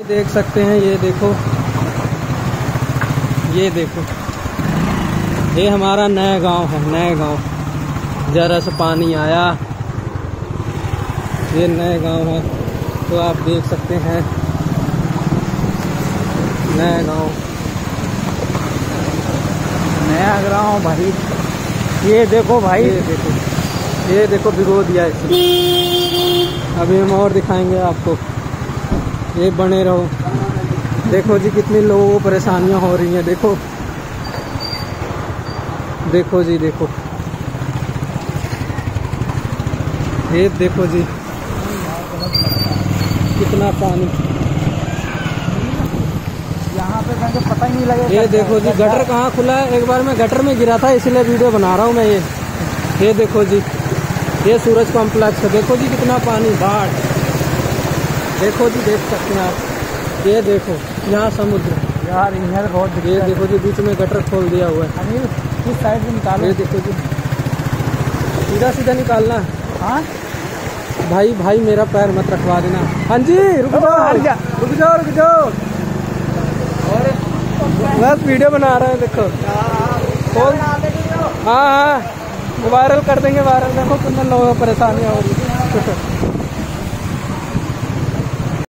देख सकते हैं ये देखो। ये देखो। ये हमारा नया गाँव है नया गाँव। जरा से पानी आया। ये नया गाँव है तो आप देख सकते हैं। नया गाँव। नया गाँव भाई। ये देखो भाई। ये देखो। ये देखो भिगो दिया इसे अभी हम और दिखाएँगे आपको। ये बने रहो। देखो जी कितनी लोगों को परेशानियाँ हो रही हैं देखो। देखो जी देखो। ये देखो जी कितना पानी। यहाँ पे कहीं पता ही नहीं लगेगा ये देखो जी गटर कहाँ खुला है? एक बार मैं गटर में गिरा था इसलिए वीडियो बना रहा हूँ मैं ये। ये देखो जी ये सूरज कॉम्प्लेक्स है। देखो जी कितना पानी बाढ़। देखो जी देख सकते हैं आप। ये देखो यहाँ समुद्र। यार इधर बहुत ये देखो जी बीच में गटर खोल दिया हुआ है। अनिल किस साइड से निकालो? ये देखो जी। सीधा सीधा निकालना। है? भाई भाई मेरा पैर मत रखवा देना। हाँ जी रुक जाओ। रुक जाओ रुक जाओ। बस वीडियो बना रहे हैं देखो। खोल। हाँ हाँ। वायरल कर देंगे वायरल। देखो कितने लोगों को परेशानियाँ हो रही है।